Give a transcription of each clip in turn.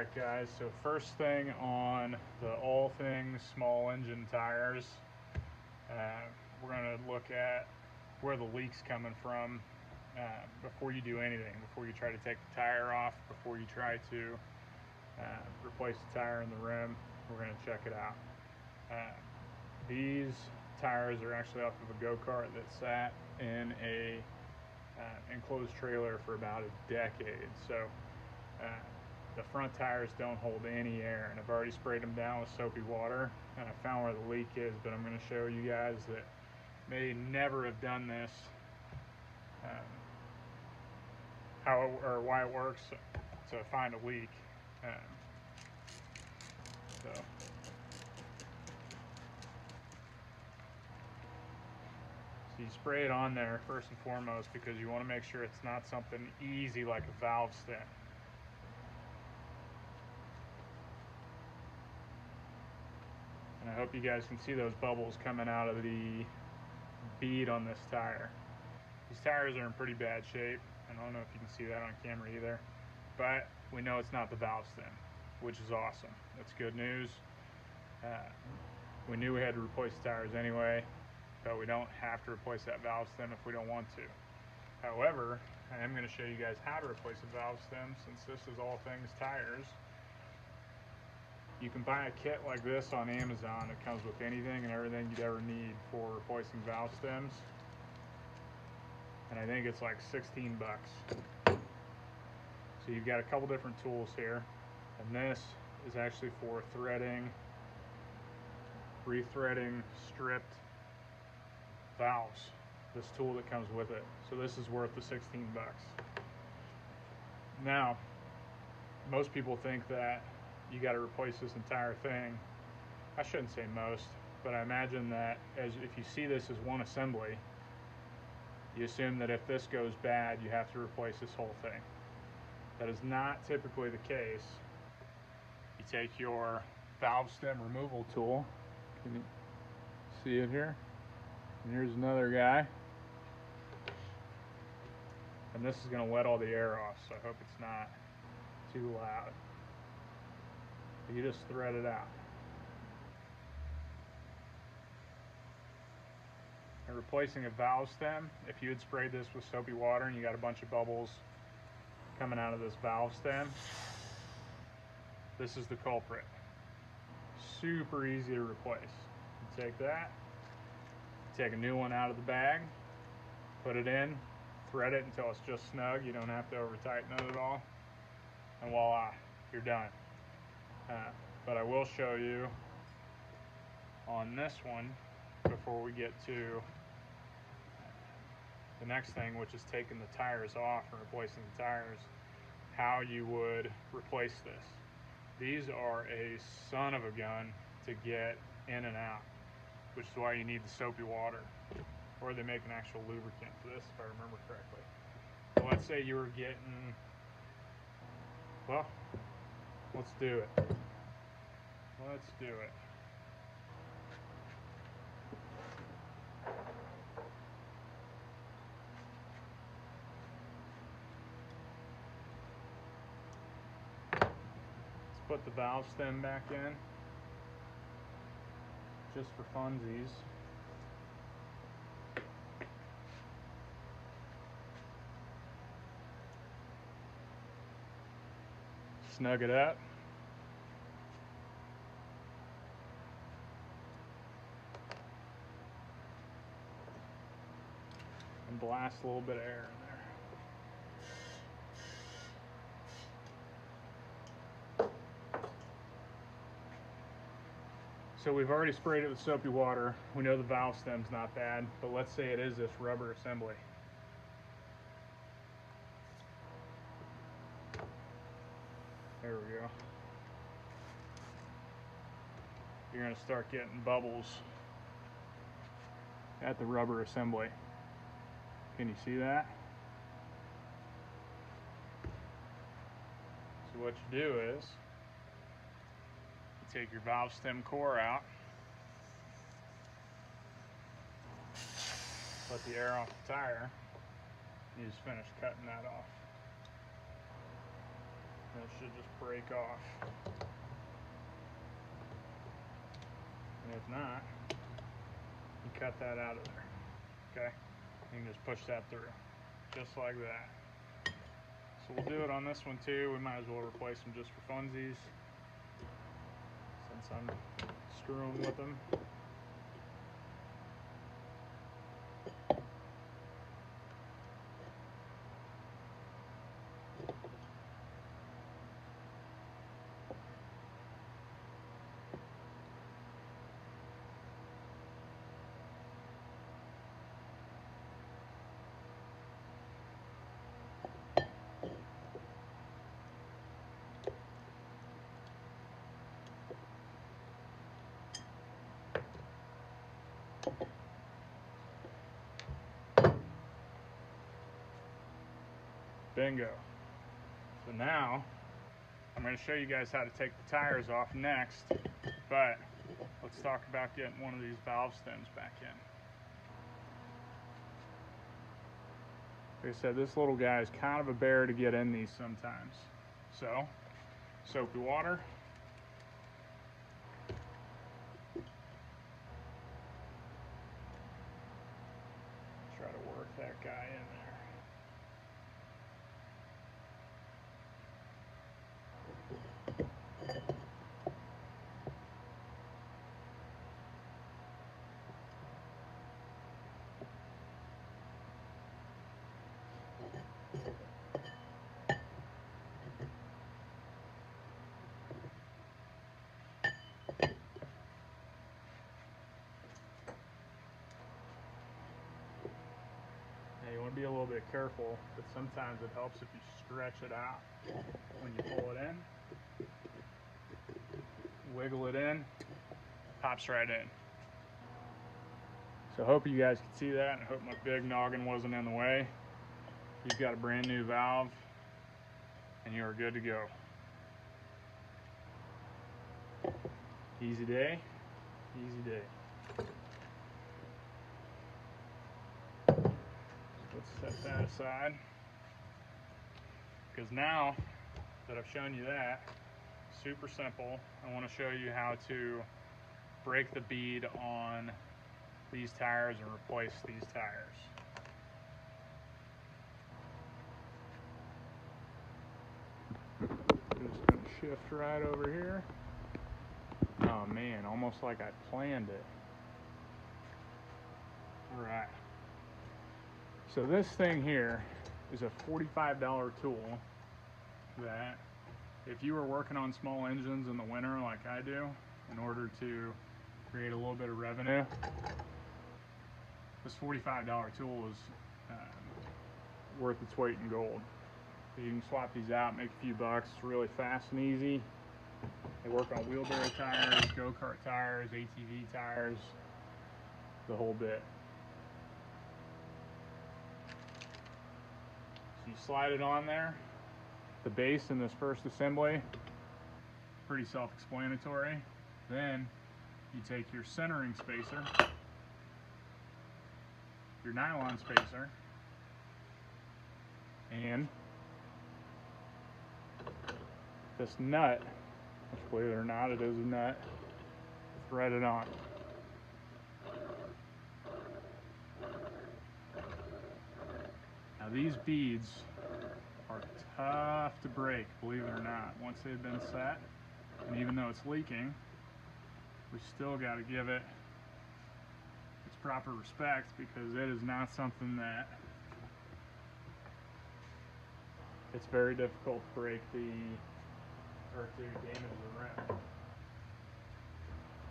Alright guys, so first thing on the all things small engine tires, uh, we're going to look at where the leak's coming from uh, before you do anything, before you try to take the tire off, before you try to uh, replace the tire in the rim, we're going to check it out. Uh, these tires are actually off of a go-kart that sat in a uh, enclosed trailer for about a decade. So uh, the front tires don't hold any air and I've already sprayed them down with soapy water and I found where the leak is but I'm going to show you guys that may never have done this um, how it, or why it works to find a leak um, so So you spray it on there first and foremost because you want to make sure it's not something easy like a valve stem. I hope you guys can see those bubbles coming out of the bead on this tire. These tires are in pretty bad shape. I don't know if you can see that on camera either, but we know it's not the valve stem, which is awesome. That's good news. Uh, we knew we had to replace the tires anyway, but we don't have to replace that valve stem if we don't want to. However, I am going to show you guys how to replace a valve stem since this is all things tires. You can buy a kit like this on Amazon. It comes with anything and everything you'd ever need for replacing valve stems. And I think it's like 16 bucks. So you've got a couple different tools here. And this is actually for threading, rethreading stripped valves. This tool that comes with it. So this is worth the 16 bucks. Now, most people think that you got to replace this entire thing. I shouldn't say most, but I imagine that as if you see this as one assembly, you assume that if this goes bad, you have to replace this whole thing. That is not typically the case. You take your valve stem removal tool. Can you see it here? And here's another guy. And this is going to let all the air off, so I hope it's not too loud you just thread it out. And replacing a valve stem, if you had sprayed this with soapy water and you got a bunch of bubbles coming out of this valve stem, this is the culprit. Super easy to replace. You take that, take a new one out of the bag, put it in, thread it until it's just snug. You don't have to over tighten it at all. And voila, you're done. But I will show you on this one before we get to the next thing, which is taking the tires off and replacing the tires, how you would replace this. These are a son of a gun to get in and out, which is why you need the soapy water. Or they make an actual lubricant for this, if I remember correctly. So let's say you were getting, well, let's do it. Let's do it. Let's put the valve stem back in just for funsies. Snug it up. A little bit of air in there. So we've already sprayed it with soapy water. We know the valve stem's not bad, but let's say it is this rubber assembly. There we go. You're gonna start getting bubbles at the rubber assembly. Can you see that? So what you do is, you take your valve stem core out, let the air off the tire, you just finish cutting that off. it should just break off. And if not, you cut that out of there. Okay? Can just push that through. Just like that. So we'll do it on this one too. We might as well replace them just for funsies. Since I'm screwing with them. Bingo. So now, I'm going to show you guys how to take the tires off next, but let's talk about getting one of these valve stems back in. Like I said, this little guy is kind of a bear to get in these sometimes. So, soapy water. Try to work that guy in there. Careful, but sometimes it helps if you stretch it out when you pull it in. Wiggle it in, pops right in. So hope you guys can see that and I hope my big noggin wasn't in the way. You've got a brand new valve and you are good to go. Easy day, easy day. Let's set that aside. Because now that I've shown you that, super simple, I want to show you how to break the bead on these tires and replace these tires. Just gonna shift right over here. Oh man, almost like I planned it. All right. So this thing here is a $45 tool that if you were working on small engines in the winter like I do, in order to create a little bit of revenue, this $45 tool is um, worth its weight in gold. You can swap these out, make a few bucks, it's really fast and easy. They work on wheelbarrow tires, go-kart tires, ATV tires, the whole bit. You slide it on there. The base in this first assembly, pretty self-explanatory. Then you take your centering spacer, your nylon spacer, and this nut, which believe it or not, it is a nut, thread it on. These beads are tough to break, believe it or not, once they've been set. And even though it's leaking, we still got to give it its proper respect because it is not something that it's very difficult to break the or to damage the rim.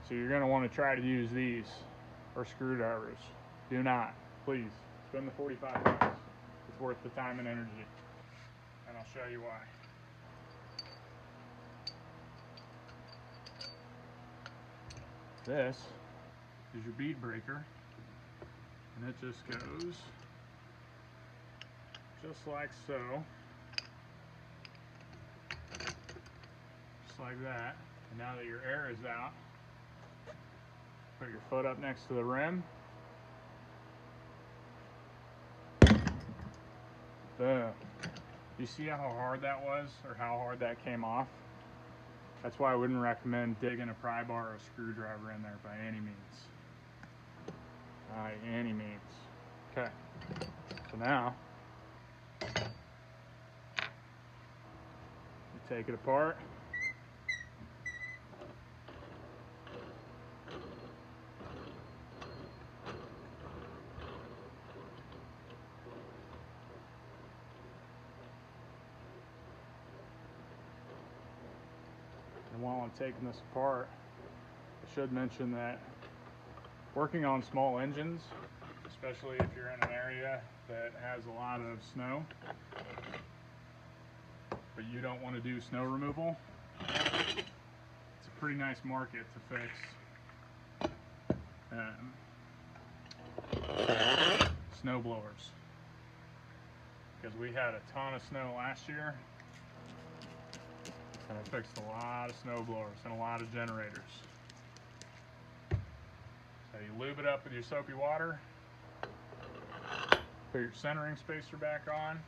So you're going to want to try to use these or screwdrivers. Do not, please, spend the 45 bucks. Worth the time and energy. And I'll show you why. This is your bead breaker. And it just goes just like so. Just like that. And now that your air is out, put your foot up next to the rim. Boom. You see how hard that was, or how hard that came off? That's why I wouldn't recommend digging a pry bar or a screwdriver in there by any means. By any means. Okay. So now, you take it apart. And taking this apart, I should mention that working on small engines, especially if you're in an area that has a lot of snow, but you don't want to do snow removal, it's a pretty nice market to fix um, snow blowers. Because we had a ton of snow last year, and I fixed a lot of snow blowers and a lot of generators. So you lube it up with your soapy water, put your centering spacer back on,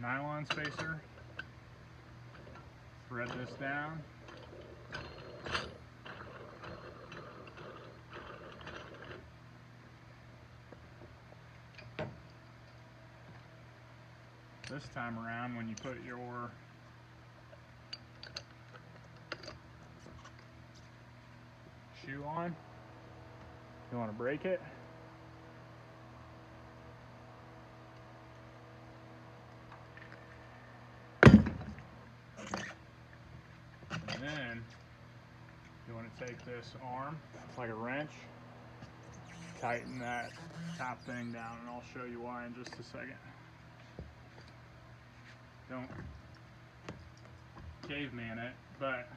nylon spacer, thread this down. This time around when you put your shoe on, you want to break it. And then you want to take this arm like a wrench, tighten that top thing down, and I'll show you why in just a second. Don't caveman it, but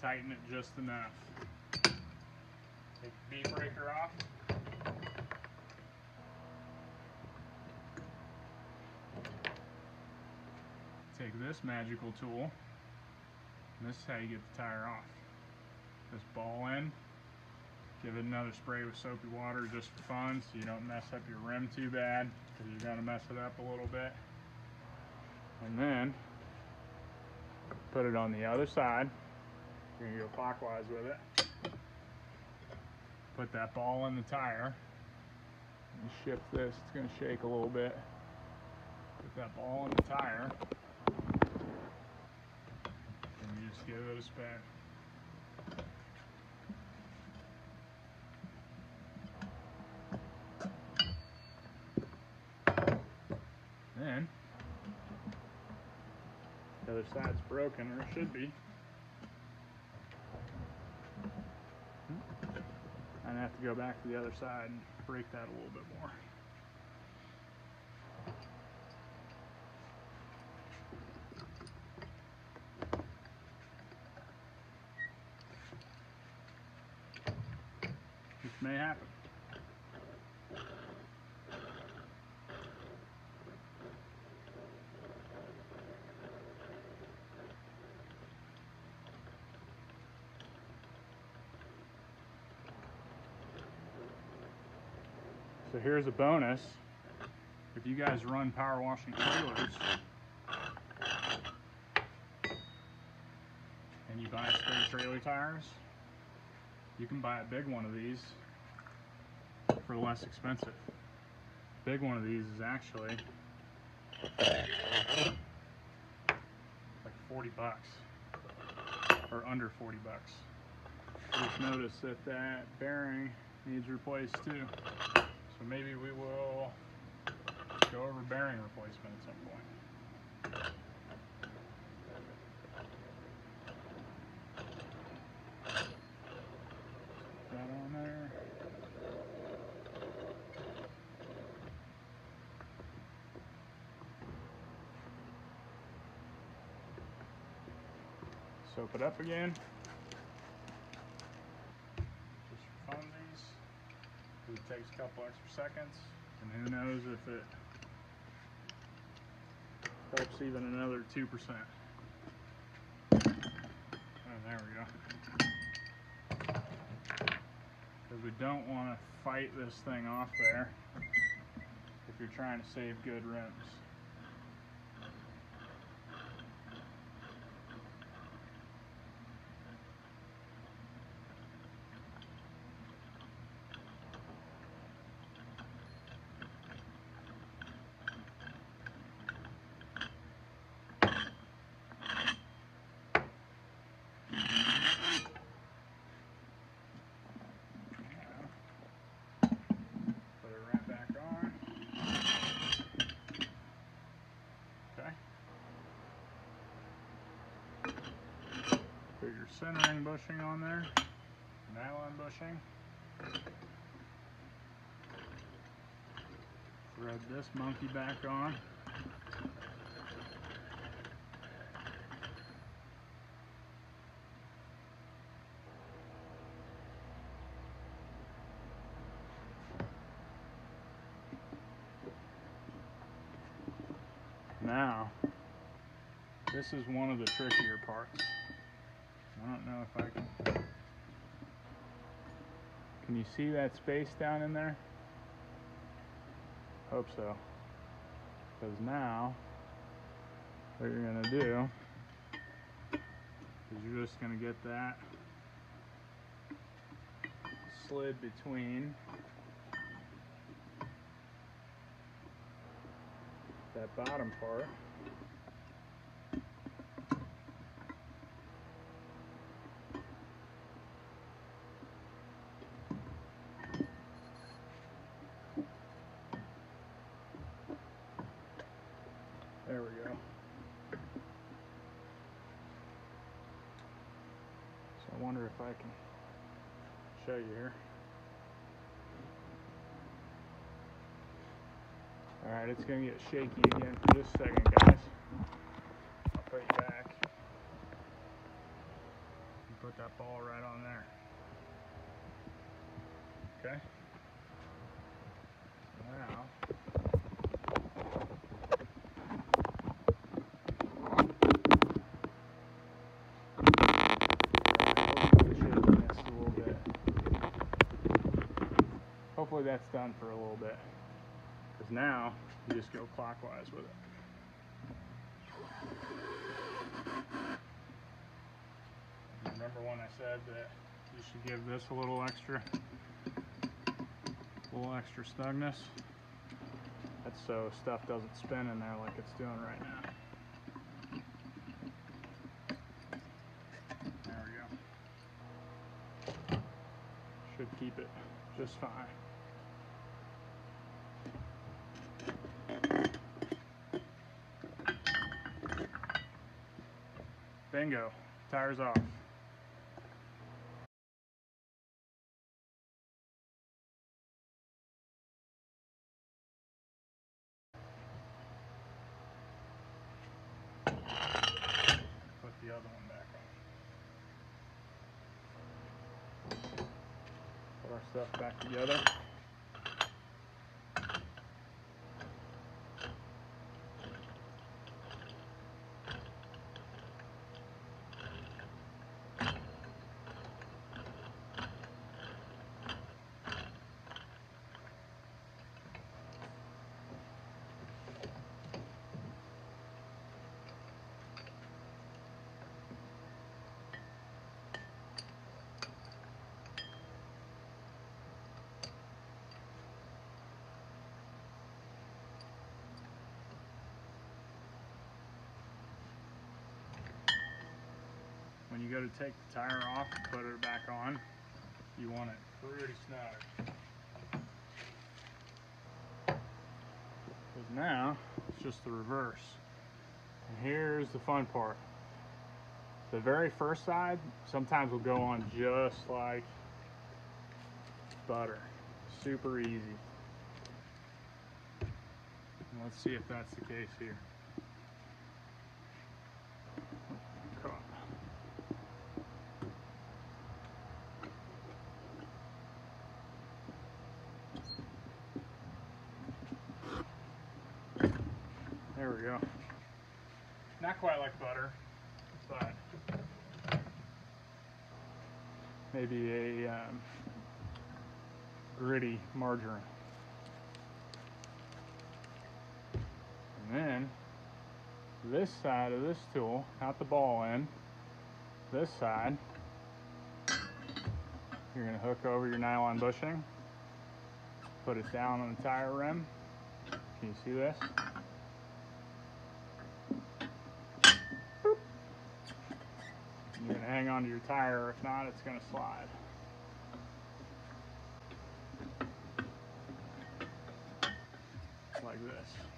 tighten it just enough. Take the breaker off. Take this magical tool, this is how you get the tire off. This ball in, give it another spray with soapy water just for fun so you don't mess up your rim too bad because you're going to mess it up a little bit. And then put it on the other side. You're gonna go clockwise with it. Put that ball in the tire. Shift this, it's gonna shake a little bit. Put that ball in the tire. And you just give it a spin. Then, the other side's broken, or it should be. And I have to go back to the other side and break that a little bit more. Which may happen. So here's a bonus. If you guys run power washing trailers and you buy spare trailer tires, you can buy a big one of these for less expensive. Big one of these is actually like 40 bucks or under 40 bucks. Just notice that that bearing needs replaced too. So maybe we will go over bearing replacement at some point. Soap it up again. Just for funsies. It takes a couple extra seconds, and who knows if it helps even another 2%. Oh, there we go. Because we don't want to fight this thing off there. If if you're trying to save good rims. Put it right back on. Okay. Put your centering bushing on there. Nylon bushing. Thread this monkey back on. Now, this is one of the trickier parts. I don't know if I can. Can you see that space down in there? Hope so. Because now, what you're going to do is you're just going to get that slid between that bottom part. There we go. So I can show you here. Alright, it's gonna get shaky again for just a second, guys. I'll put you back. And put that ball right on there. Okay? Now, Hopefully that's done for a little bit. Because now you just go clockwise with it. Remember when I said that you should give this a little extra, little extra snugness? That's so stuff doesn't spin in there like it's doing right now. There we go. Should keep it just fine. Bingo. Tires off. Put the other one back on. Put our stuff back together. When you go to take the tire off and put it back on, you want it pretty snug. Because now, it's just the reverse. And here's the fun part. The very first side sometimes will go on just like butter. Super easy. And let's see if that's the case here. Caught. There we go. Not quite like butter, but maybe a um, margarine. And then this side of this tool, not the ball end, this side, you're gonna hook over your nylon bushing, put it down on the tire rim. Can you see this? Boop. You're gonna hang on to your tire, if not, it's gonna slide. Like this.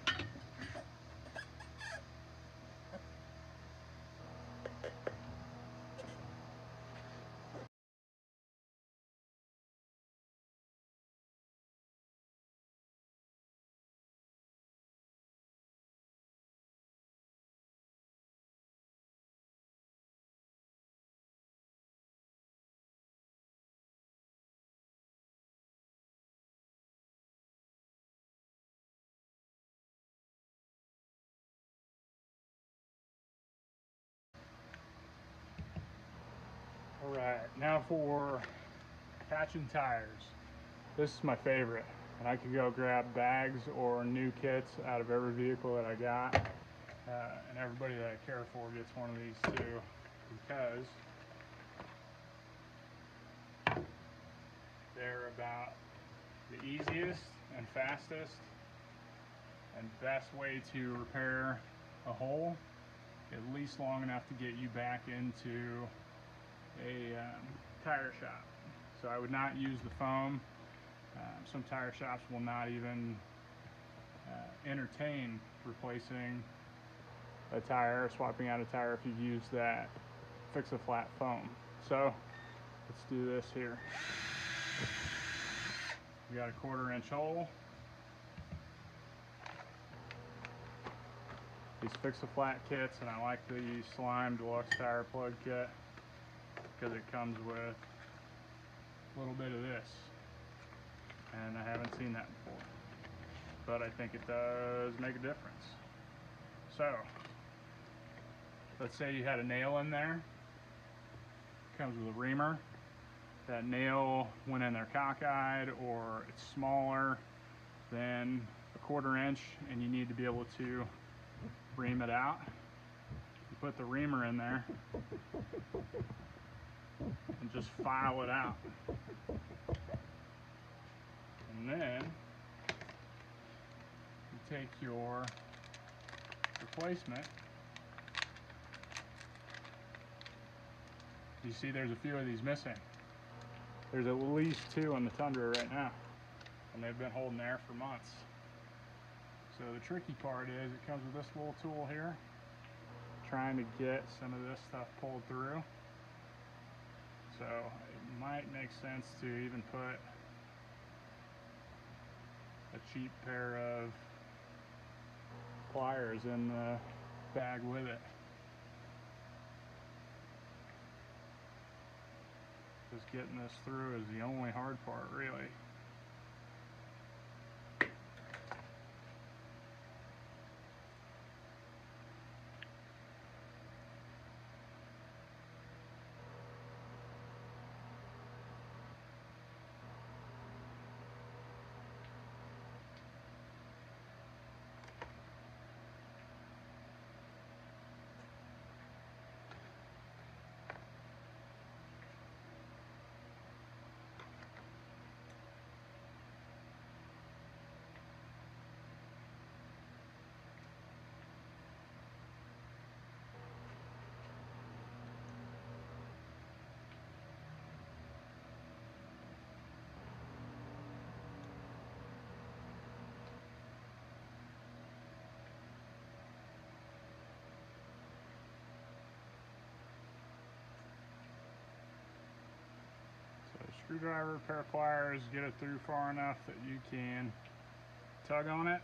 Right, now for patching tires. This is my favorite. And I could go grab bags or new kits out of every vehicle that I got. Uh, and everybody that I care for gets one of these too because they're about the easiest and fastest and best way to repair a hole at least long enough to get you back into a um, tire shop. So I would not use the foam. Um, some tire shops will not even uh, entertain replacing a tire, or swapping out a tire if you've used that fix a flat foam. So let's do this here. We got a quarter inch hole. These fix a flat kits, and I like the Slime Deluxe Tire Plug Kit because it comes with a little bit of this. And I haven't seen that before. But I think it does make a difference. So let's say you had a nail in there. Comes with a reamer. That nail went in there cockeyed or it's smaller than a quarter inch and you need to be able to ream it out. You put the reamer in there and just file it out. And then you take your replacement. You see there's a few of these missing. There's at least two on the Tundra right now. And they've been holding there for months. So the tricky part is it comes with this little tool here. Trying to get some of this stuff pulled through. So it might make sense to even put a cheap pair of pliers in the bag with it. Just getting this through is the only hard part really. Screwdriver, pair of pliers, get it through far enough that you can tug on it.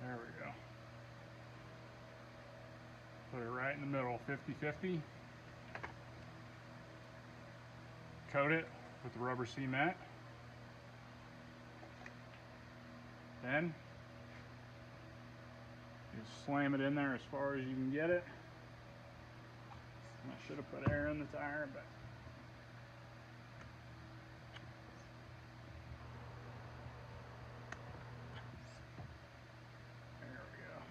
There we go. Put it right in the middle, 50-50. Coat it with the rubber cement. Then you slam it in there as far as you can get it. I should have put air in the tire, but there we go.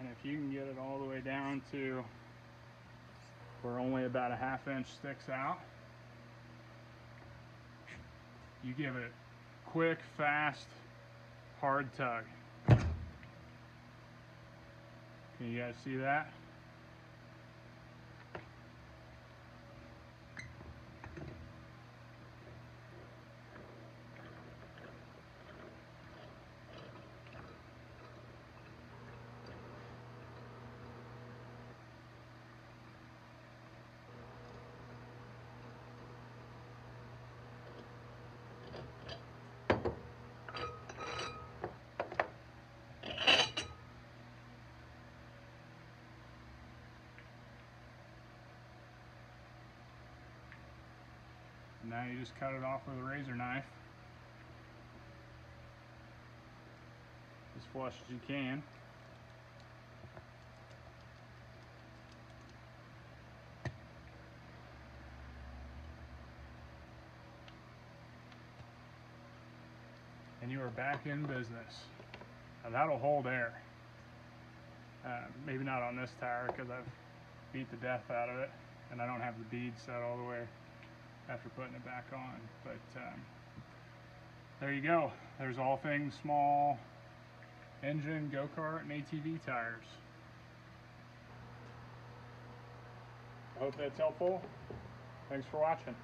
And if you can get it all the way down to where only about a half inch sticks out, you give it quick, fast, hard tug. Can you guys see that? Now you just cut it off with a razor knife. As flush as you can. And you are back in business. Now that'll hold air. Uh, maybe not on this tire because I've beat the death out of it and I don't have the bead set all the way after putting it back on. But um, there you go. There's all things small engine, go-kart, and ATV tires. I hope that's helpful. Thanks for watching.